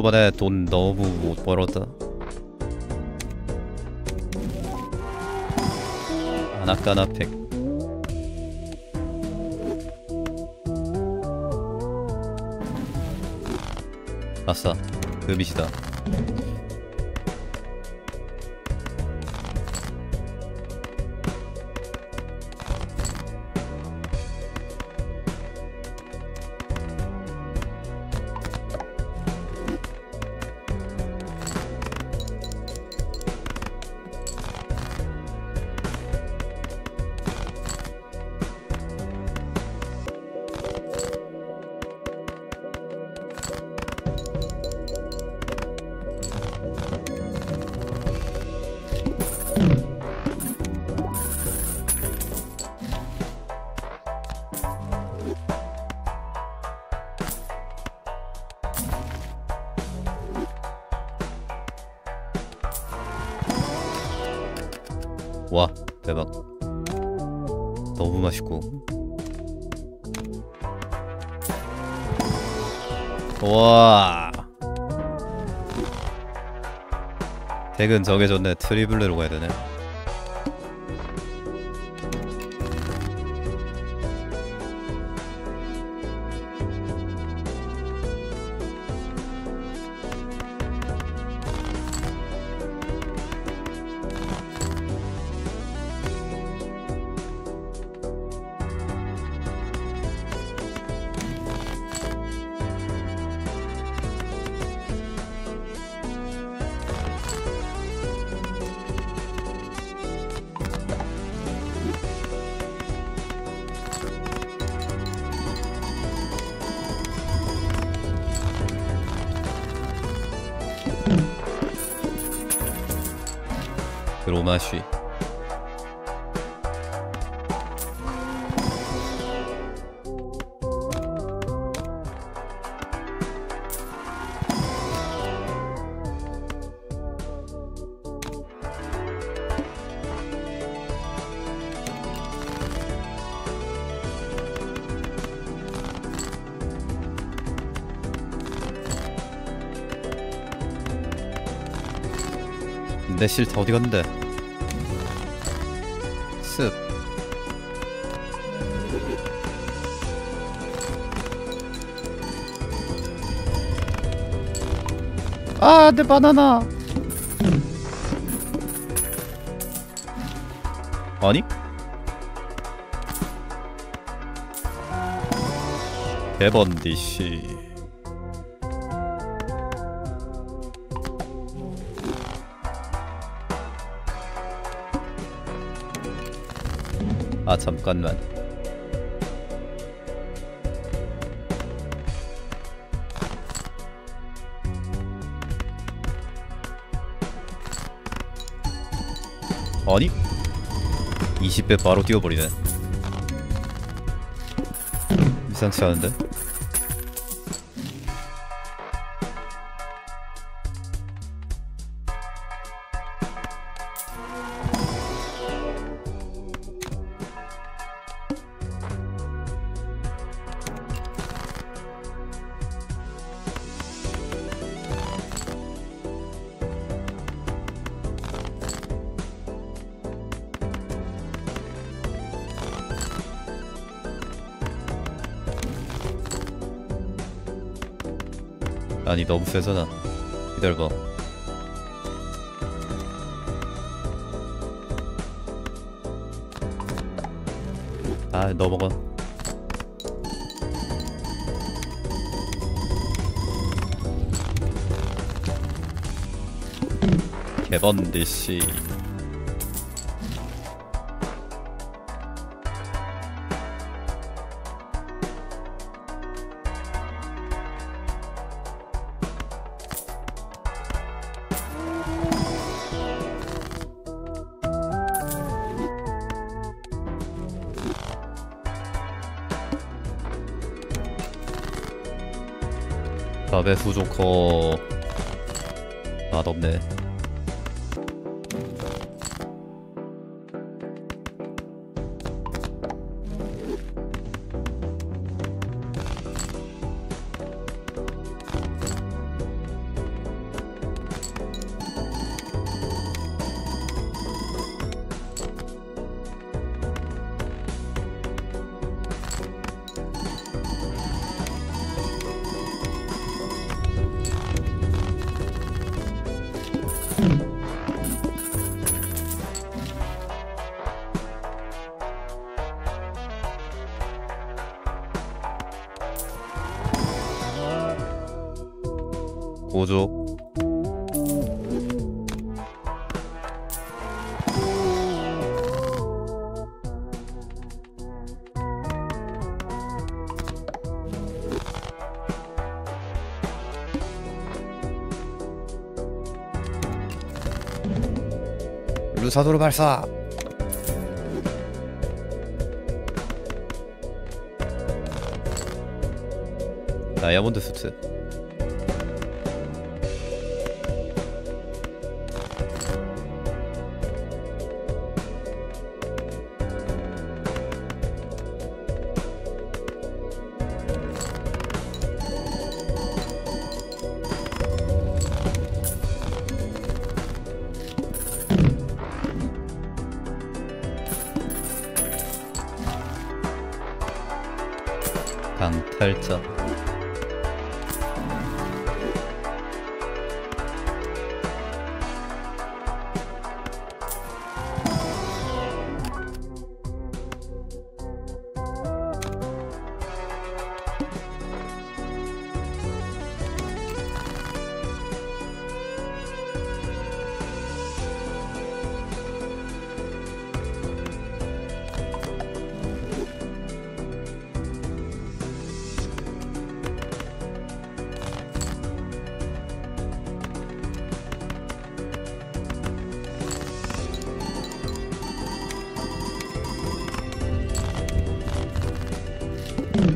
초반에 돈 너무 못 벌었다. 아나까나 팩. 아싸, 금이시다. 덱은 정해졌네. 트리블레로 가야 되네. 내 실타 어디 갔는데? 습. 아, 내 바나나. 아니? 대번디 씨. 아 잠깐만. 아니? 20배 바로 뛰어버리네. 이상치 않은데 너무 세잖아 기다려봐 아 넘어가. 개번디씨 밥에 수 좋고 맛없네 루사도르 발사. 다이아몬드 수트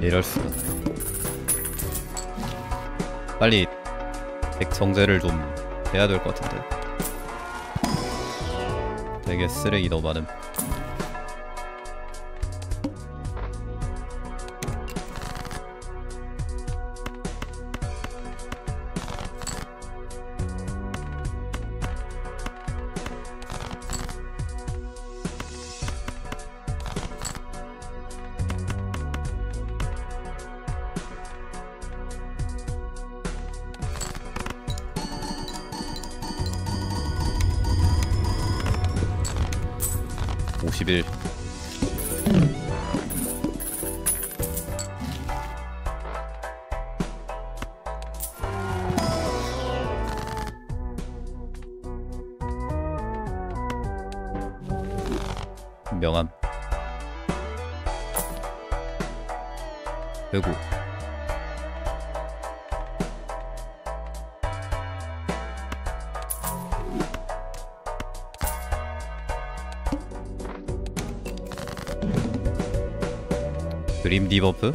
이럴 수가 빨리 덱 정제를 좀 해야 될 것 같은데. 되게 쓰레기 너무 많음 디버프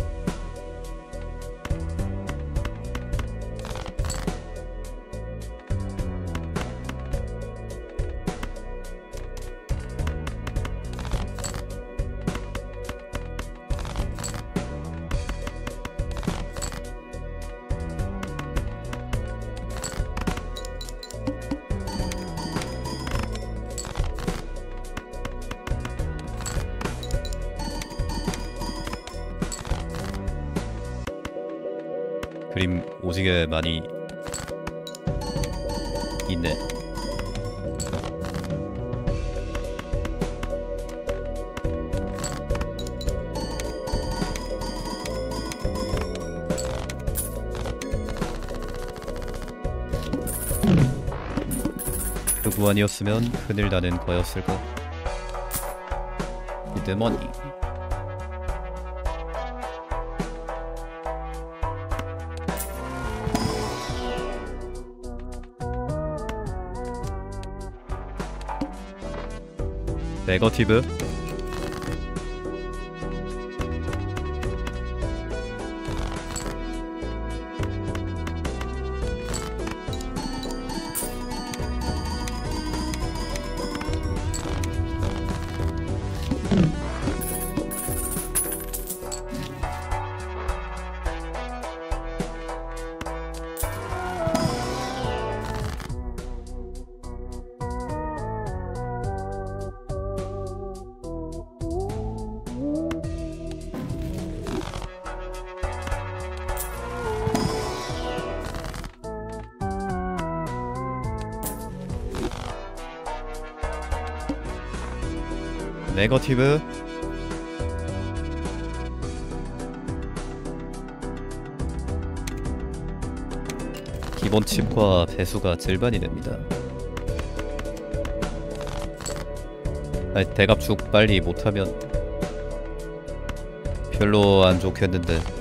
그림 오지게 많이 있네. 흑우 아니었으면 큰일 나는 거였을까 이드머니 네거티브 네거티브 기본 칩과 배수가 절반이 됩니다. 아니, 대갑축 빨리 못하면 별로 안 좋겠는데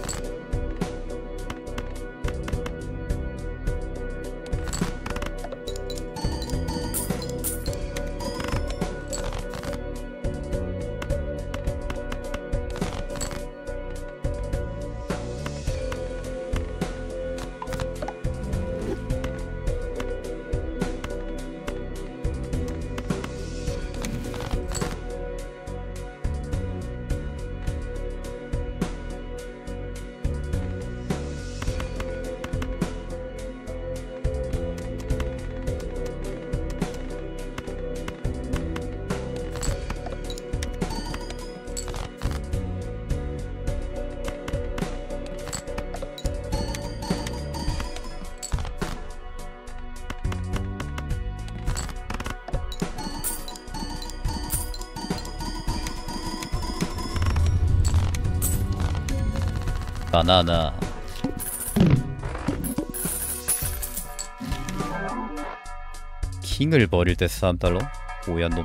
바나나. 킹을 버릴 때 3달러? 오얀 놈.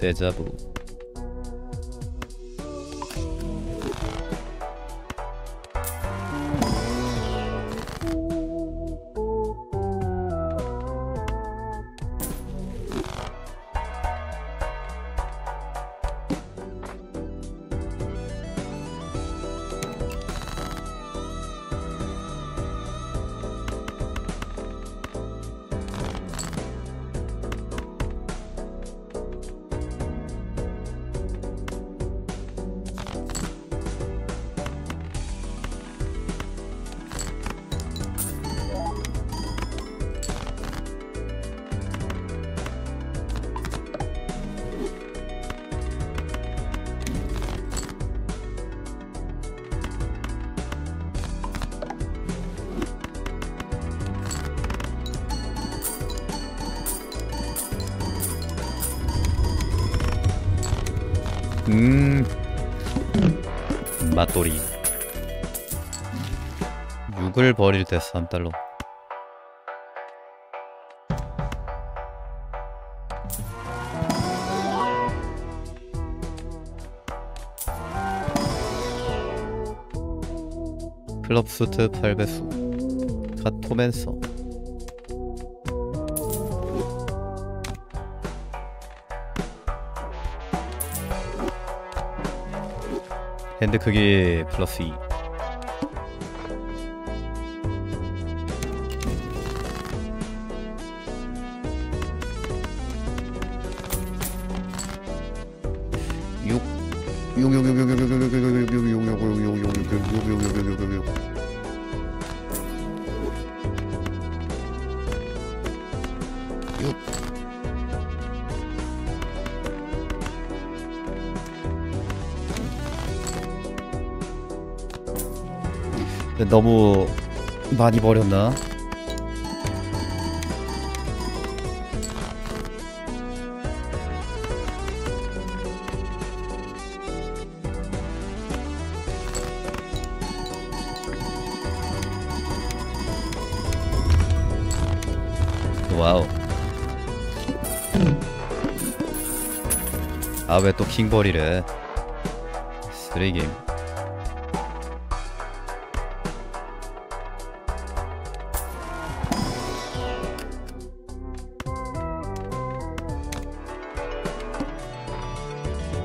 데자부 을 버릴 때 3달러 클럽 수트 8배수. 카토맨서 핸드 크기 플러스 2 너무 많이 버렸나? 왜 또 킹벌이래? 쓰레기 게임.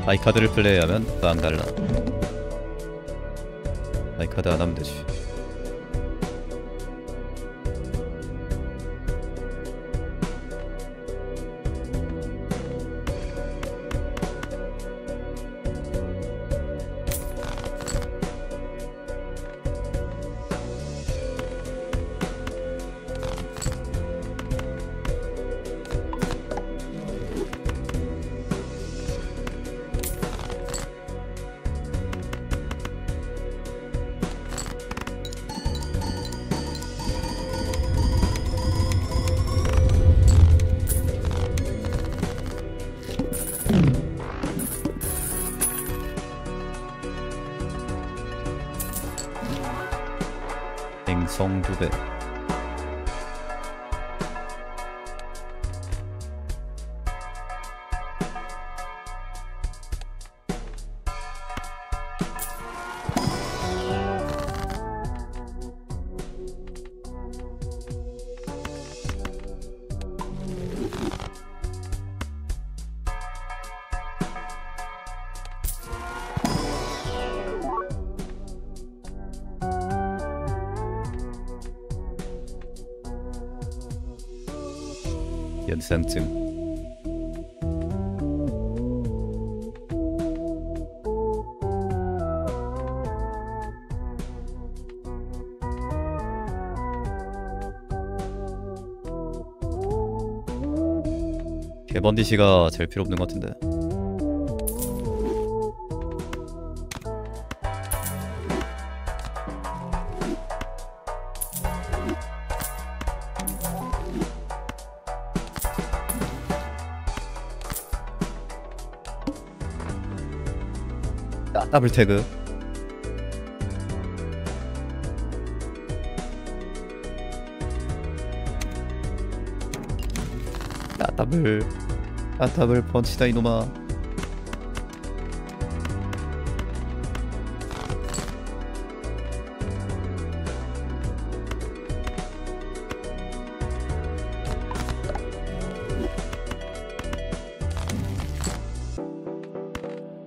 아이 카드를 플레이하면 빵 달라. 아이 카드 안 하면 되지. 왕성 두배 연상증 개번디시가 제일 필요 없는 것 같은데 더블 태그. 아, 더블 펀치다 이놈아.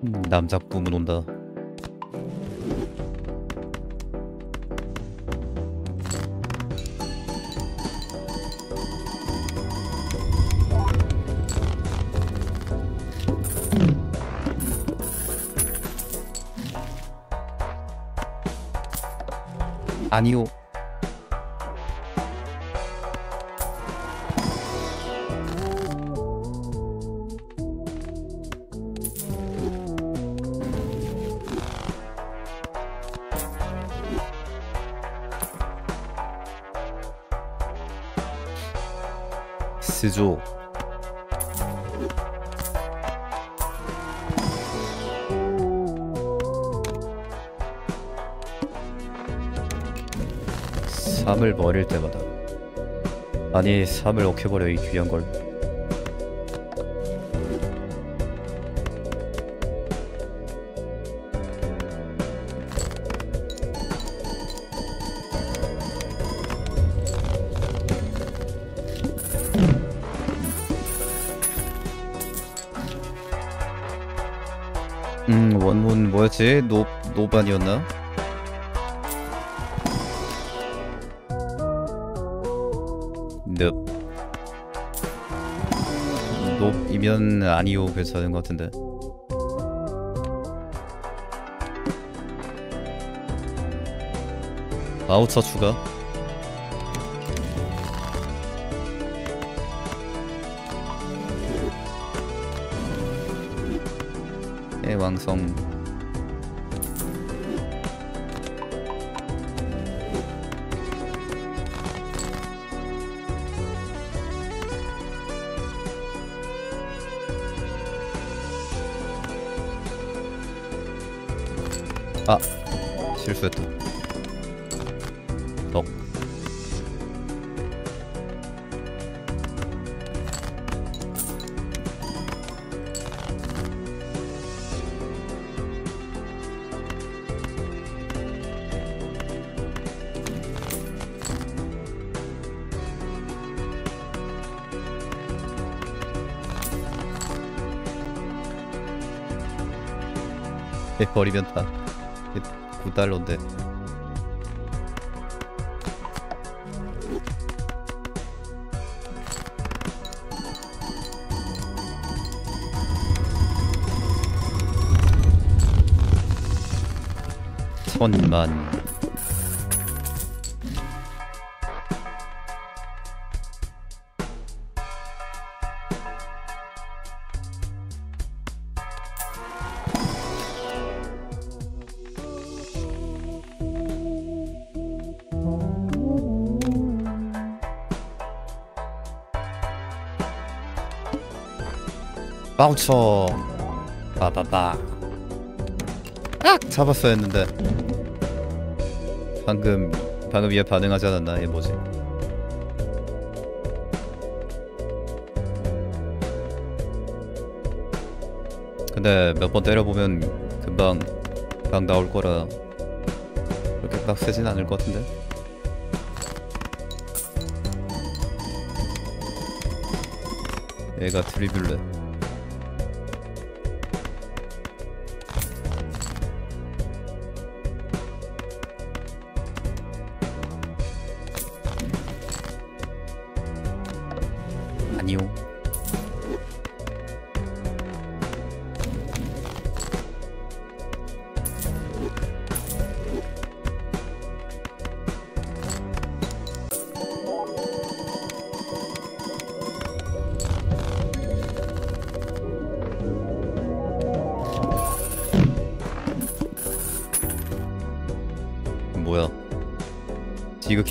음, 뿜은 온다 아니요 스조 삶을 버릴 때마다 아니 삶을 억해버려 이 귀한 걸 음 원문 뭐였지? 노 노반이었나? 높이면 아니요 괜찮은 것 같은데. 아우터 추가. 해왕성 아 실수했다. 덕 버리면 다 9달러인데 천만 바우처 빠바바 악 잡았어야 했는데 방금 방금 얘 반응하지 않았나? 얘 뭐지? 근데 몇 번 때려보면 금방 각 나올 거라 그렇게 빡세진 않을 것 같은데? 얘가 드리블레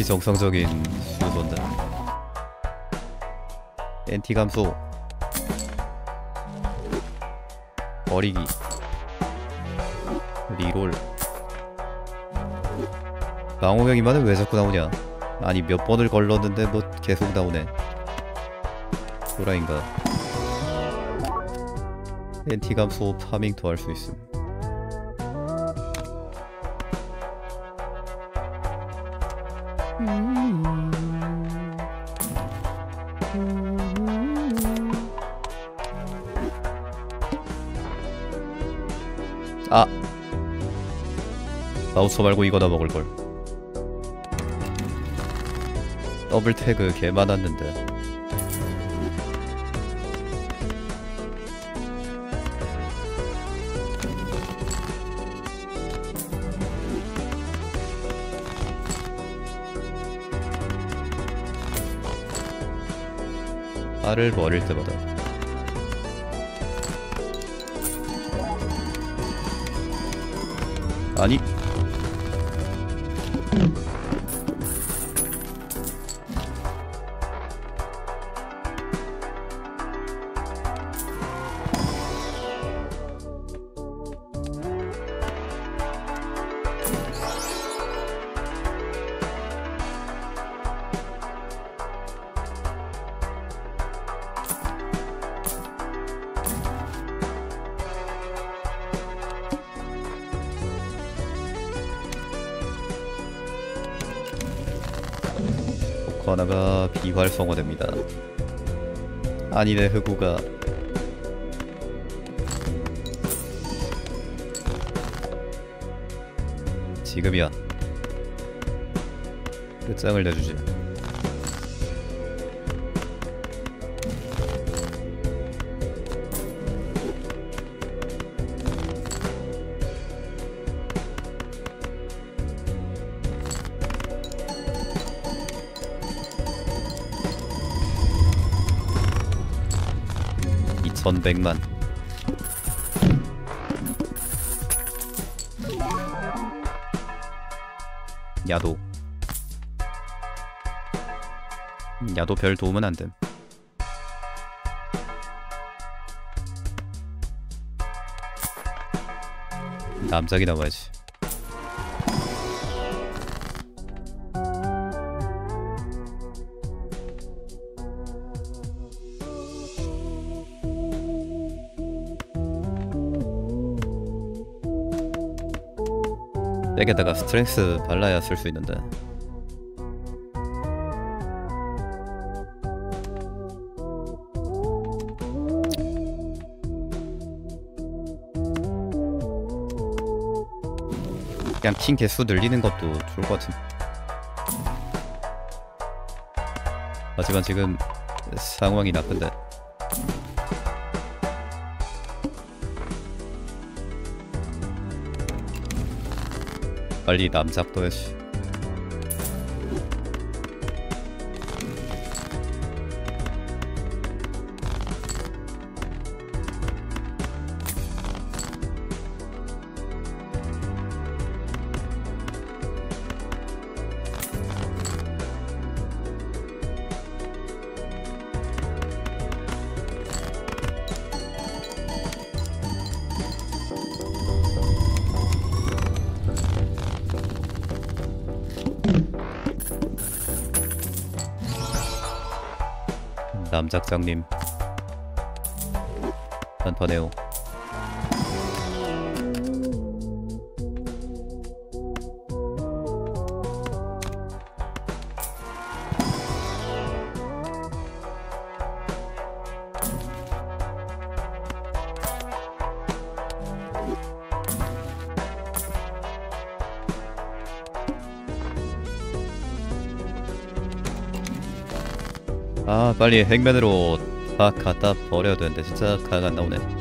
지극히 정상적인 수도인데 엔티 감소 버리기 리롤. 방호명이만은 왜 자꾸 나오냐? 아니 몇 번을 걸렀는데 뭐 계속 나오네. 호라인가? 엔티 감소 파밍도 할 수 있음 마우스 말고 이거나 먹을걸. 더블 태그 개 많았는데. 알을 버릴 때마다. 아니 아니네 흑우가 지금이야. 끝장을 내주지. 이천백만. 야도. 야도 별 도움은 안됨. 남작이 나와야지 백에다가 스트렝스 발라야 쓸 수 있는데. 그냥 핑 개수 늘리는 것도 좋을 것 같은. 하지만 지금 상황이 나쁜데 빨리 남잡 떠야지 남작장님. 단판에요 빨리 행맨으로 다 갖다 버려야 되는데 진짜 가가 안 나오네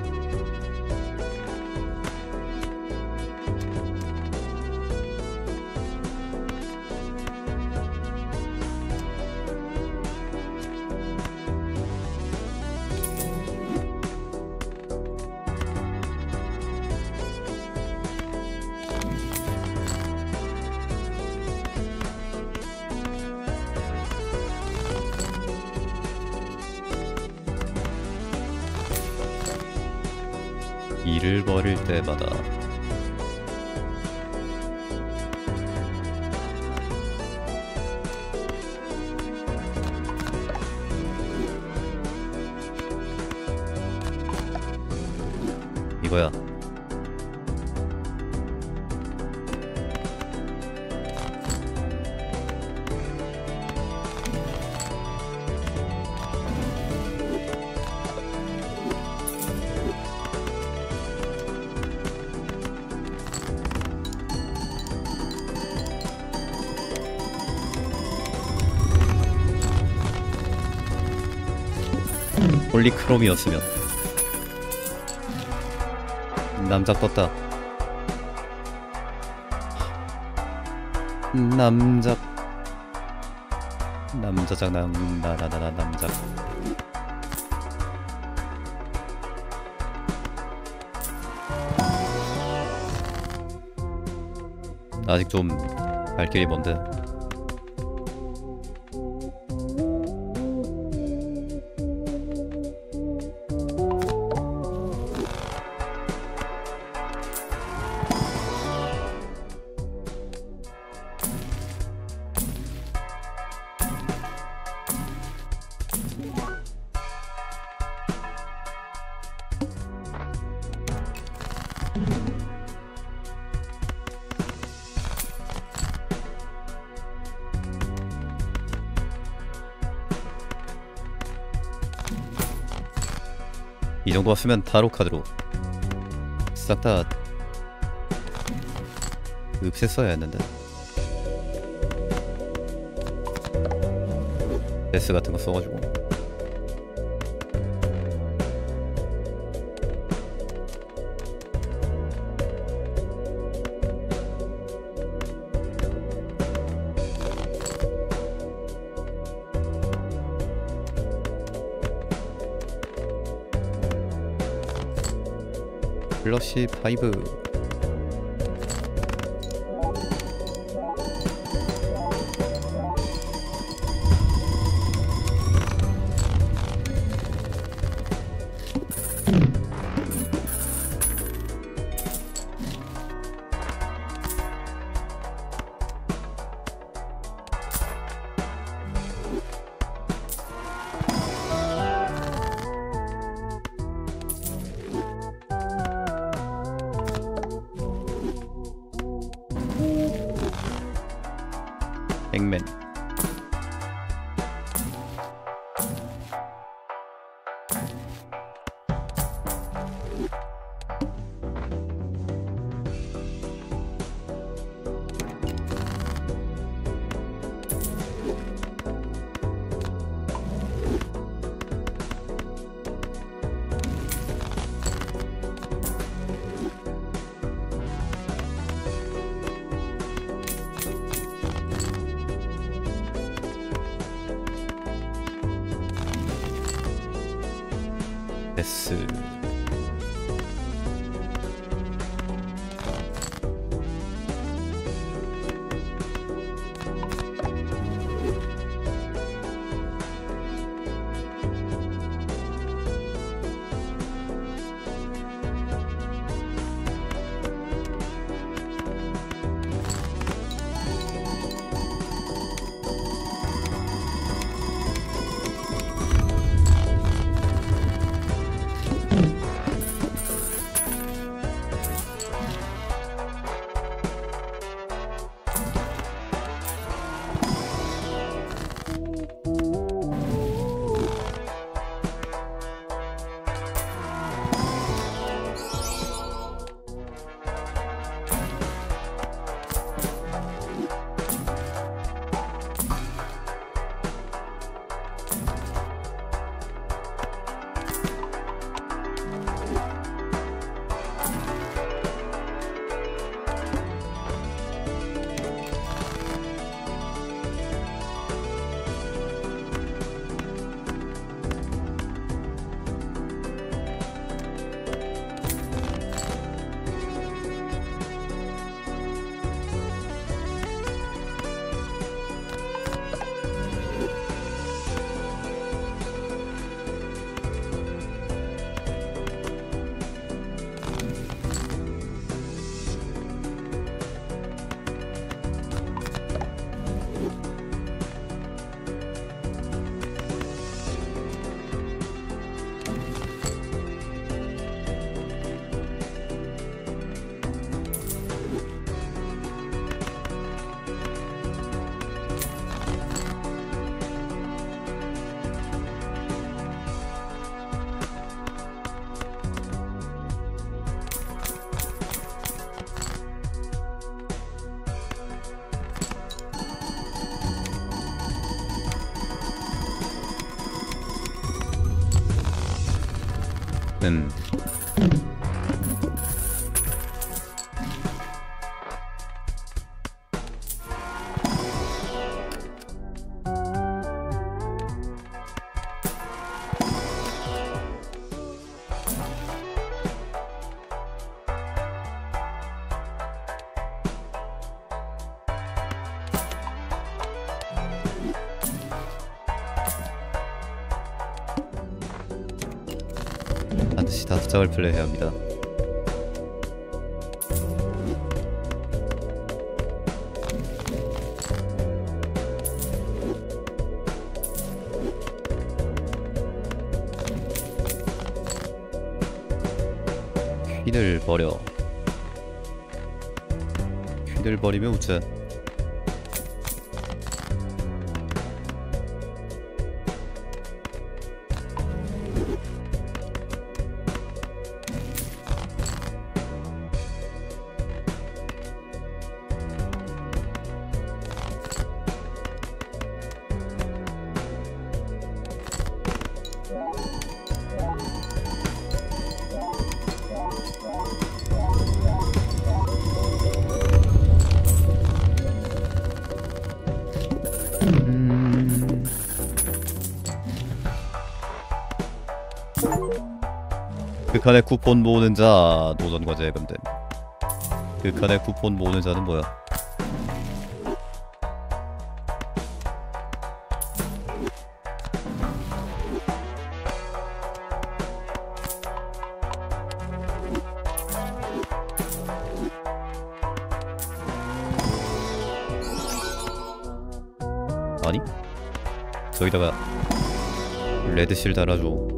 벌일 때마다 폴리크롬이었으면. 남자 떴다. 남자. 남자장 남 나나나나 남자. 아직 좀 발길이 먼데 이 정도 왔으면 타로 카드로. 싹 다 없앴어야 했는데. 데스 같은 거 써가지고 플러시 5 반드시 다섯 장을 플레이해야 합니다. 퀸을 버려. 퀸을 버리면 우짜. 극한의 쿠폰 모으는 자 도전 과제 해금됨 극한의 쿠폰 모으는 자는 뭐야? 아니? 저기다가 레드실 달아줘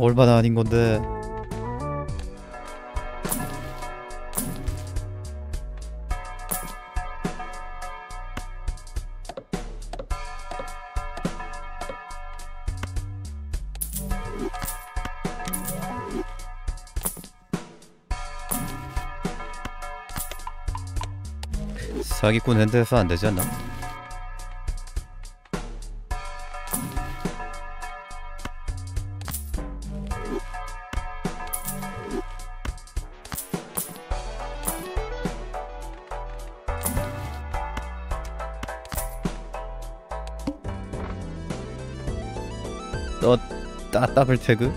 얼마나 아닌 건데 사기꾼 핸드에서 안 되지 않나? 더블 태그?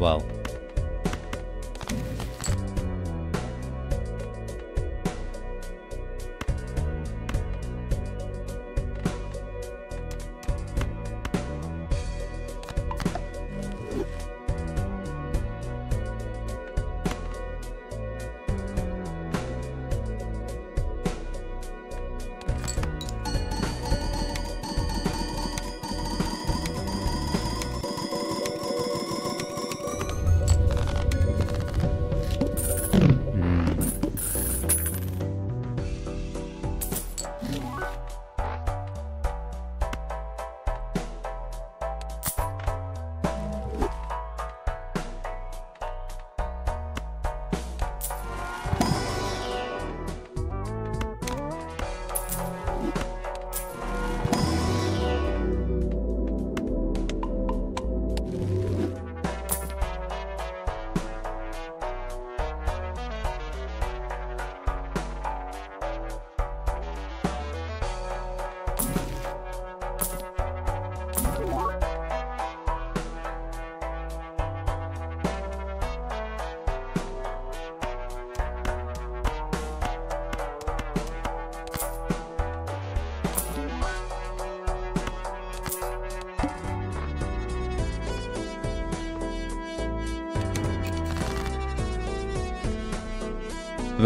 와우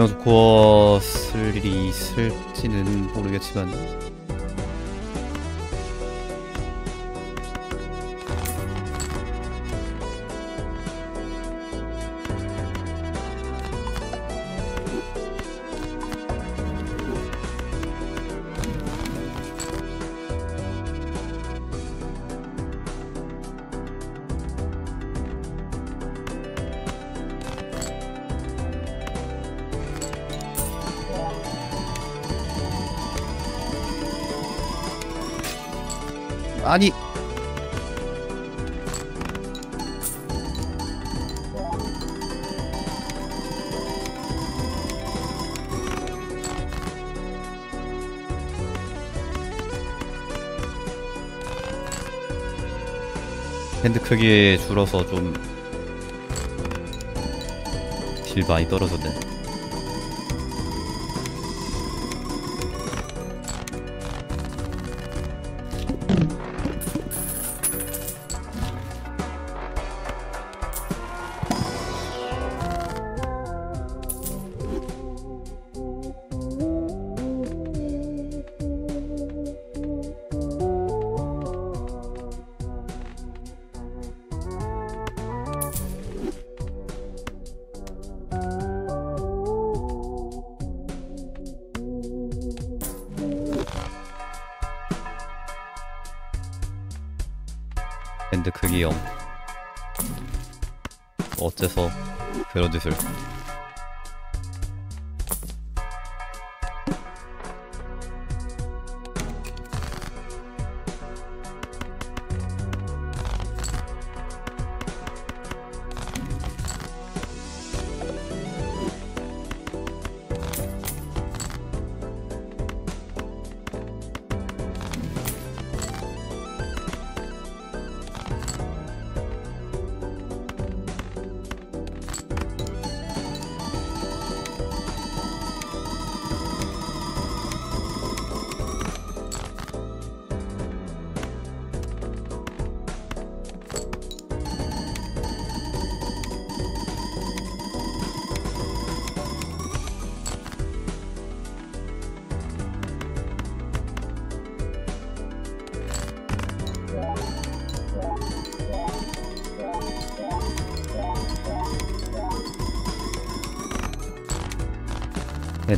두명수 코어 쓸 일이 있을지는 모르겠지만 아니. 핸드 크기 줄어서 좀딜 많이 떨어졌네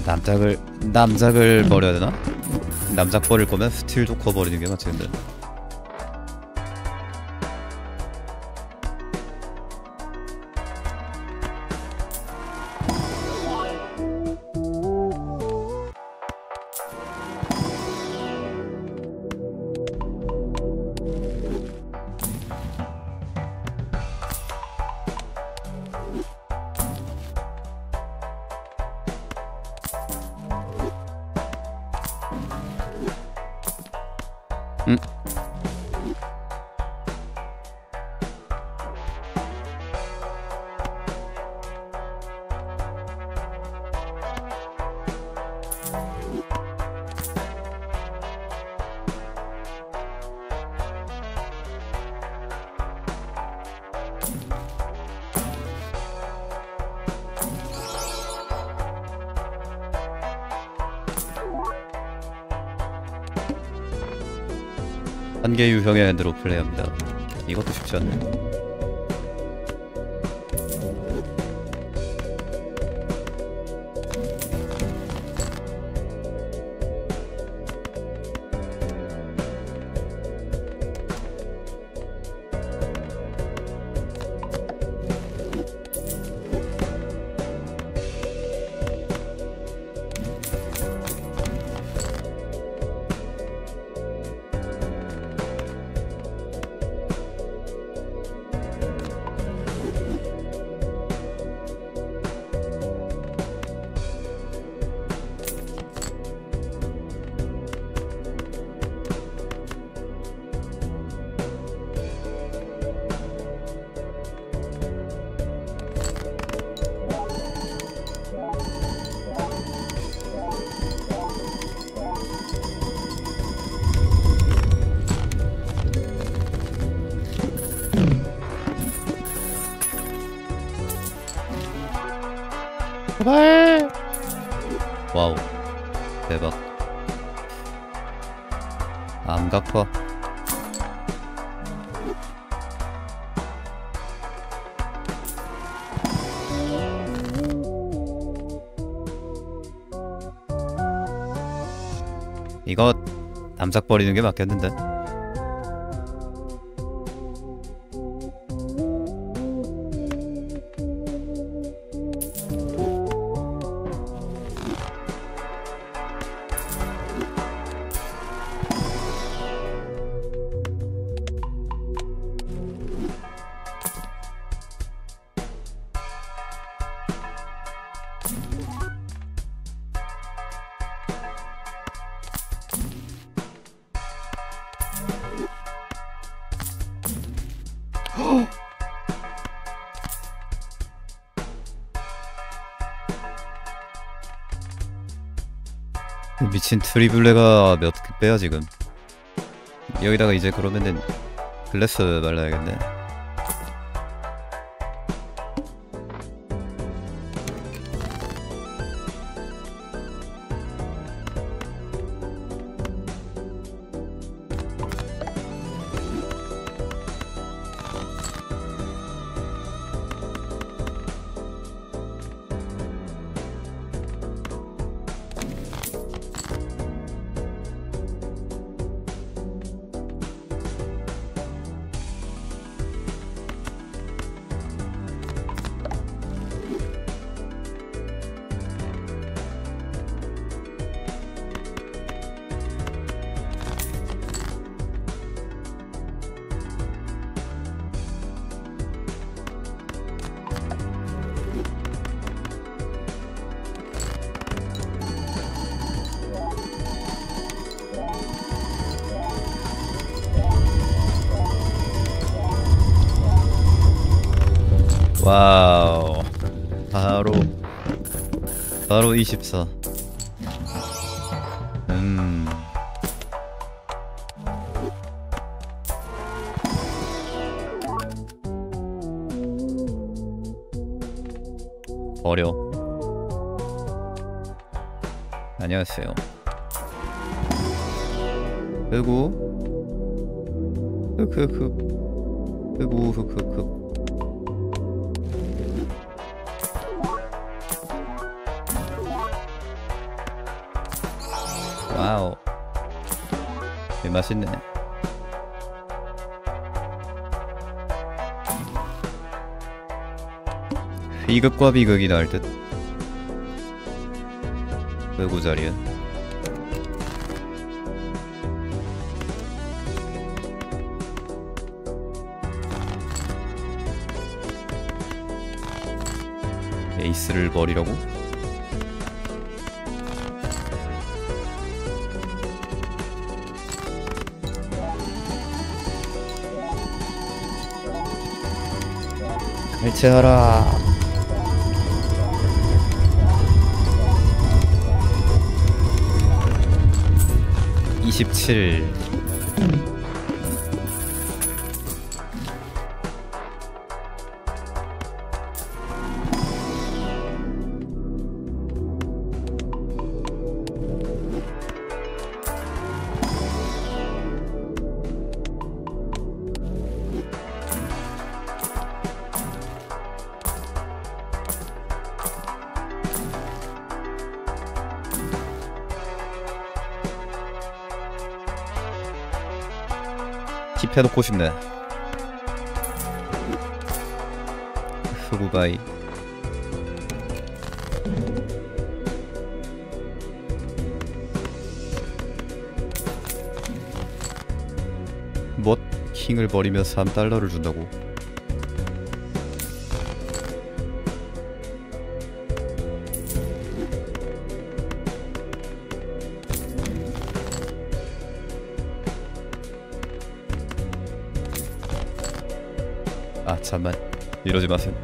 남작을 남작을 버려야 되나? 남작 버릴 거면 스틸 조커 버리는 게 맞지 근데 핸드로 플레이합니다. 이것도 쉽지 않네. 제발. 와우. 대박. 암각화 이거 남작 버리는 게 맞겠는데 미친 트리블레가 몇 배야 지금? 여기다가 이제 그러면은 글래스 발라야겠네 와우. 바로 바로 24 음. 버려. 안녕하세요. 흑우 흑흑흑 흑우 흑흑흑 맛있네. 희극과 비극이 나을 듯. 흑우 자리에 에이스를 버리라고? 해체하라. 이십칠. 킵해놓고 싶네. 후구바이. 뭣? 킹을 버리며 3달러를 준다고. 잠만 이러지 마세요.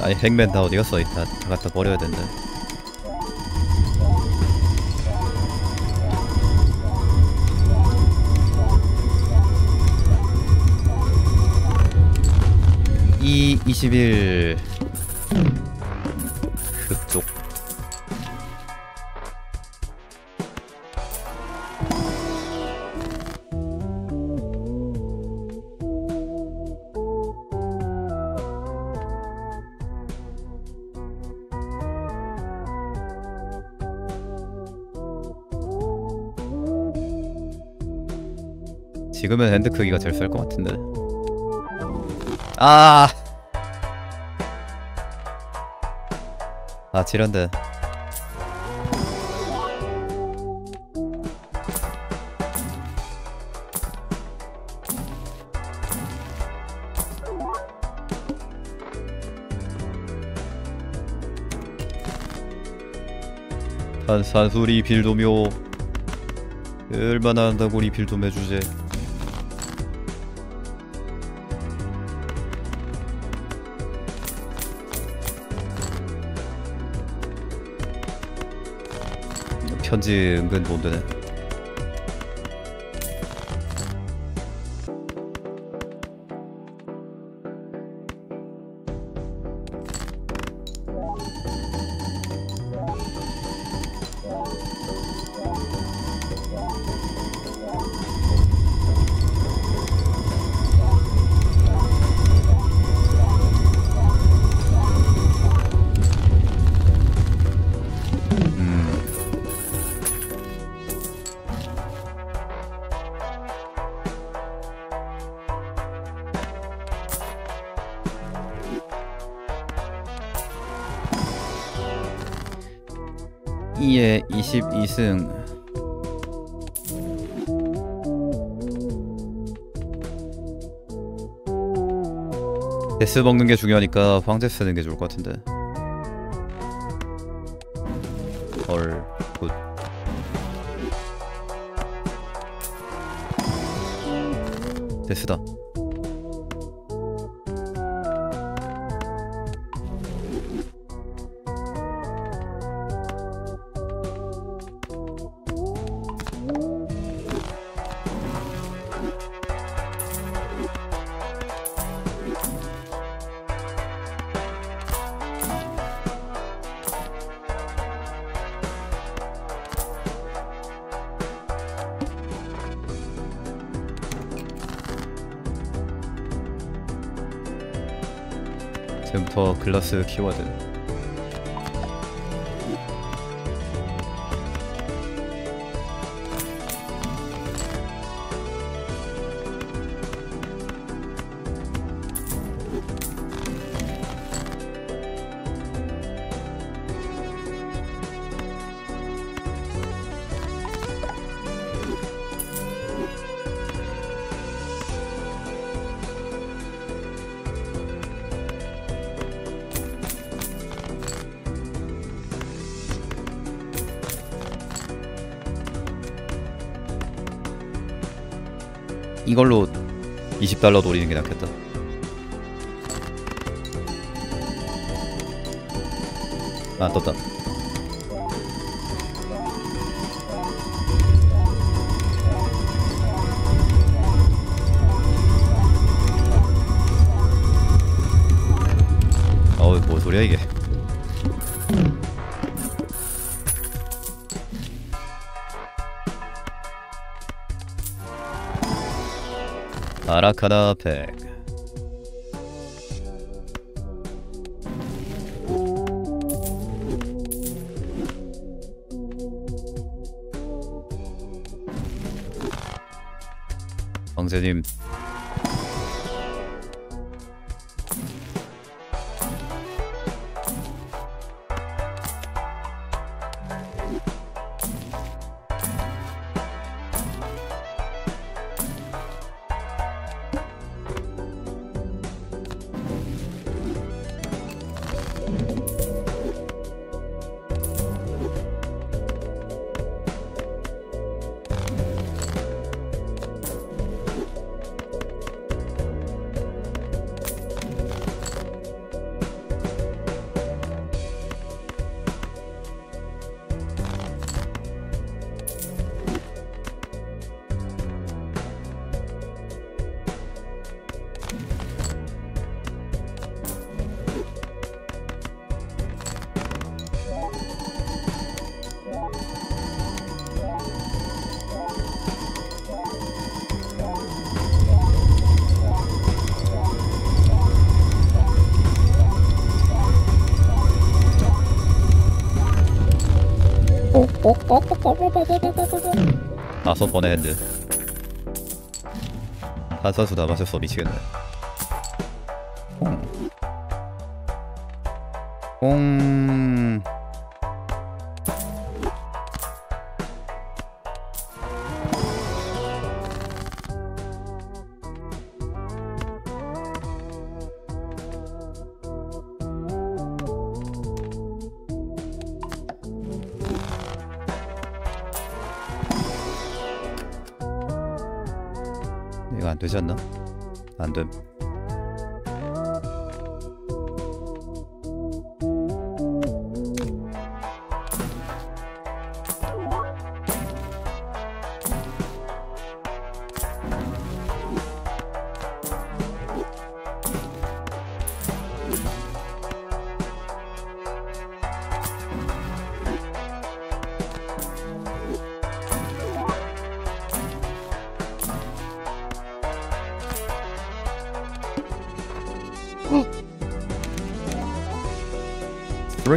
아니 핵맨 다 어디갔어 이따 다 갖다 버려야 된다. E21 핸드 크기가 제일 쌀 것 같은데. 아! 아, 지란데. 산산수 리필 도묘 얼마나 한다고 리필 좀 해주제 편지 은근 못되네 22승 데스 먹는 게 중요하니까 황제 쓰는 게 좋을 것 같은데 헐, 굿. 데스다. 글라스 키워드. 이걸로 20달러 노리는 게 낫겠다. 아 떴다. 어우 뭐 소리야 이게? 아라카나 팩. 황제님 다섯 번의 핸드. 탄산수 다 마셨어 미치겠네 안 되지 않나? 안 됨.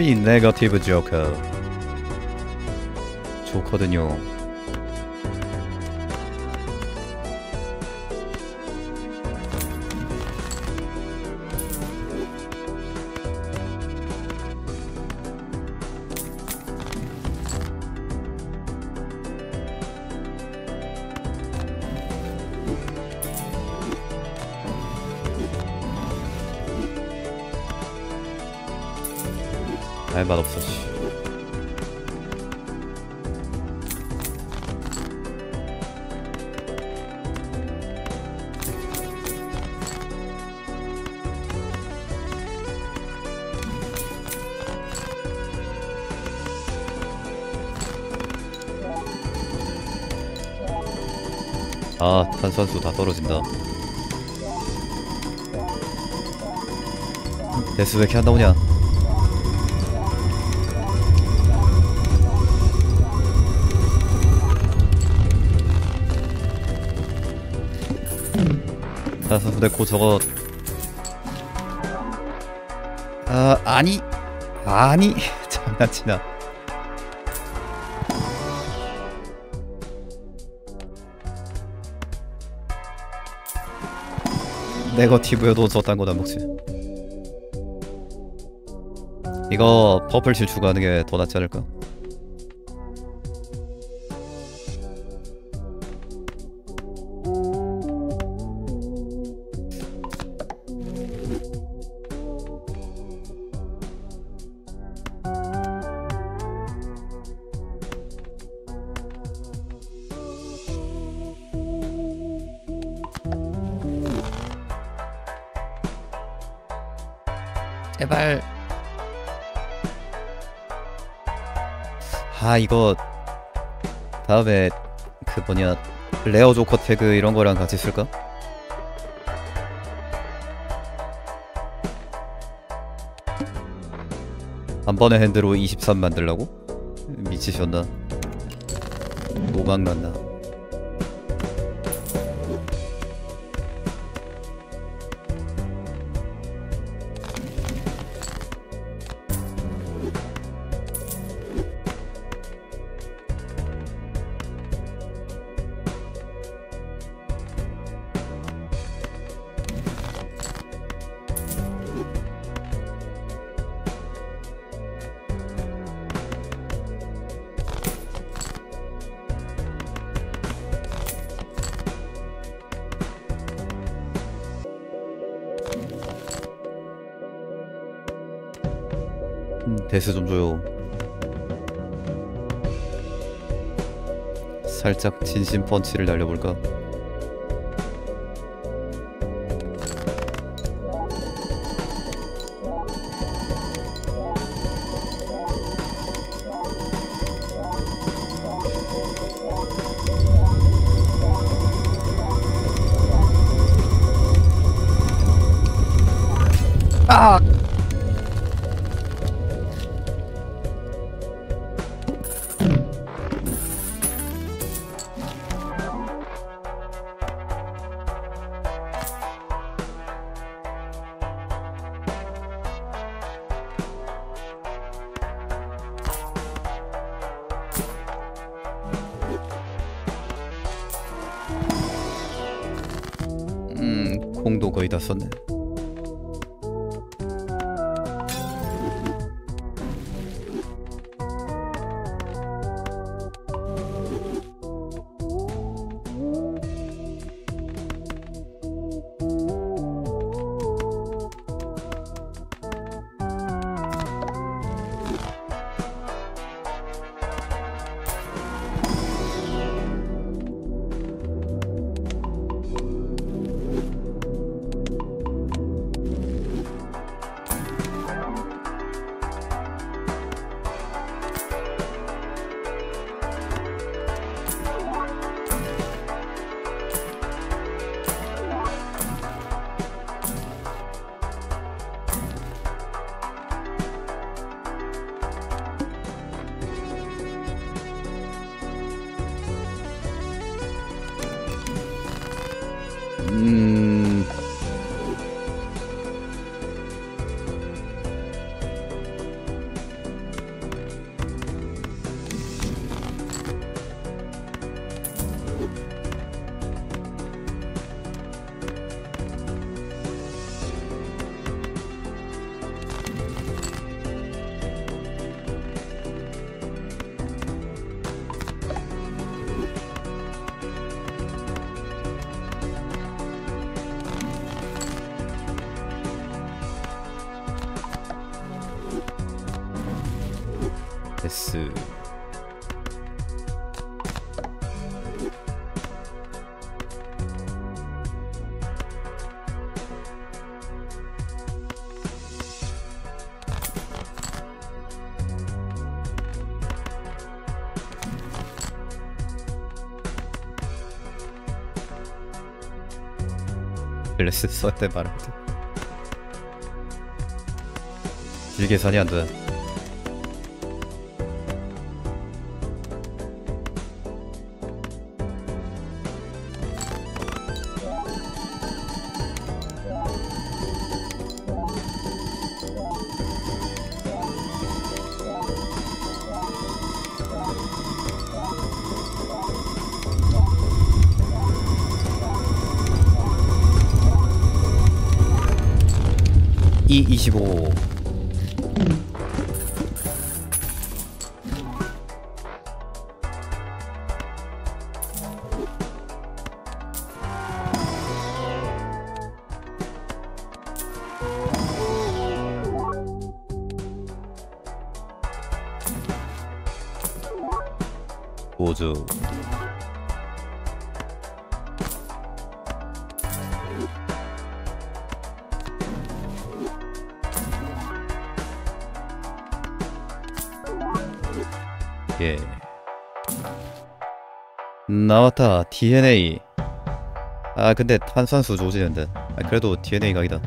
Three negative joker. 좋거든요. 아 탄산수 다 떨어진다. 데스 왜 이렇게 안 나오냐? 탄산수 내코 저거. 아 아니. 아니. 장난치나 네거티브여도 저딴 안 먹지 이거 퍼플 질주가하는 게 더 낫지 않을까? 아 이거 다음에 그 뭐냐 레어 조커 태그 이런 거랑 같이 쓸까? 한 번의 핸드로 23 만들라고? 미치셨나? 노망났나? 살짝 진심 펀치를 날려볼까? 콩도 거의 다 썼네. 글래스 썼대 말한테 질 계산이 안 돼 E25 보조 나왔다. DNA 아 근데 탄산수 조지는데 아, 그래도 DNA 각이다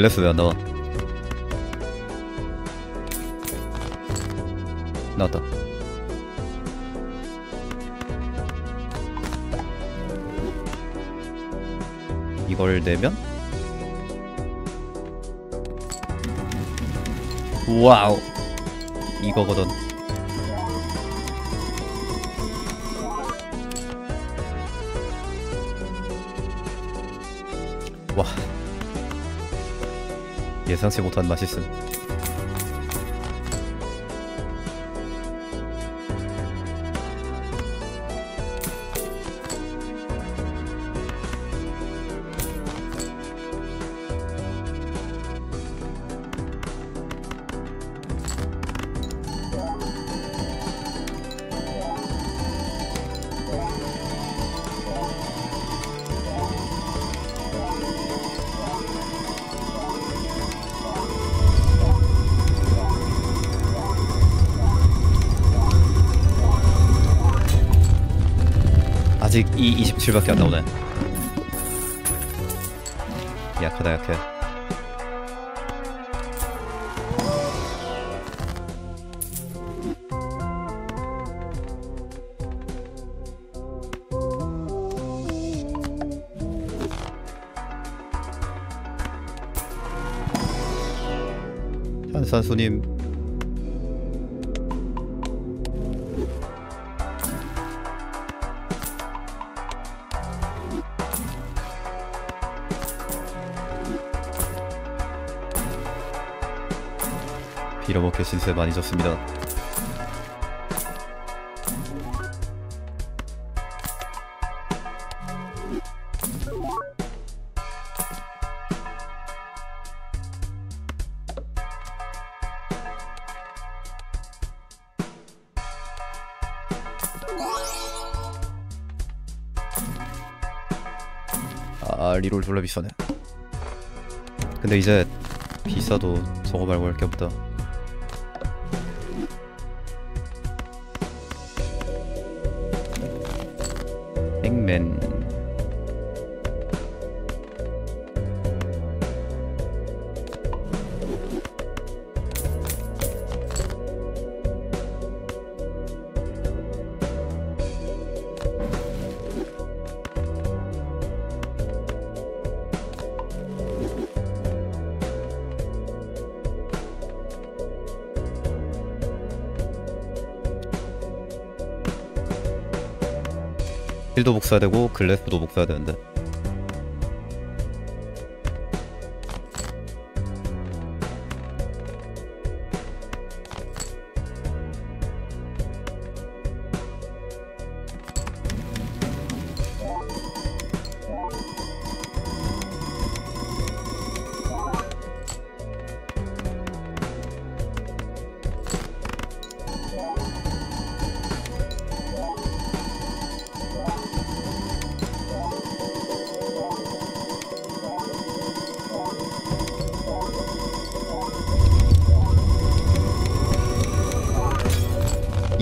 글래스 왜 안 나와? 나왔다. 이걸 내면? 와우. 이거거든. 와. 예상치 못한 맛있음. 아직 이 27밖에 안 나오네. 약하다 약해. 현산수님 빌어먹게 신세 많이 졌습니다. 아 리롤 졸라 비싸네. 근데 이제 비싸도 저거 말고 할 게 없다 Amen. 맨 힐도 복사해야 되고 글래스도 복사해야 되는데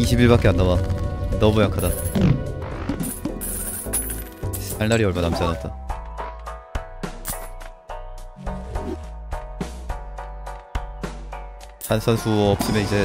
이십 일밖에 안 남아. 너무 약하다. 할 날이 얼마 남지 않았다. 한 선수 없으면 이제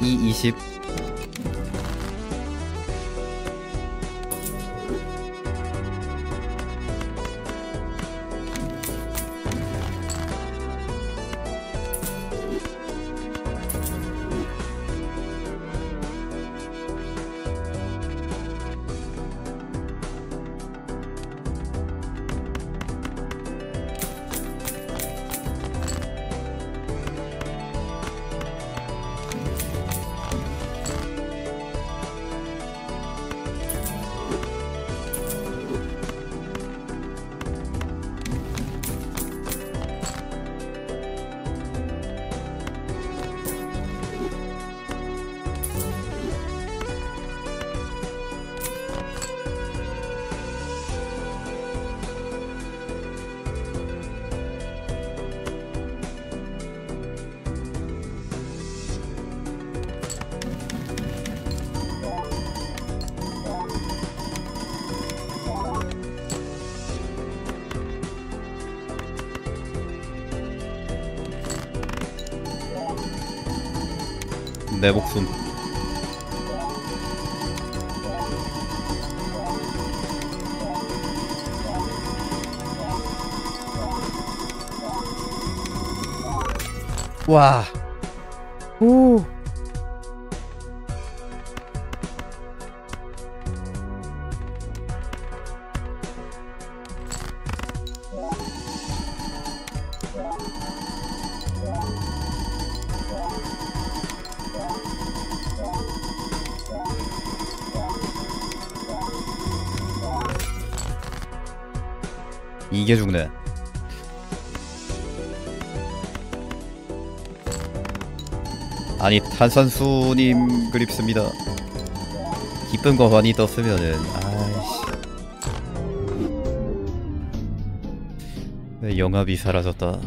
2 와. 아니 탄산수님 그립습니다. 기쁨과 환희 떴으면은 아이씨. 왜 영합이 사라졌다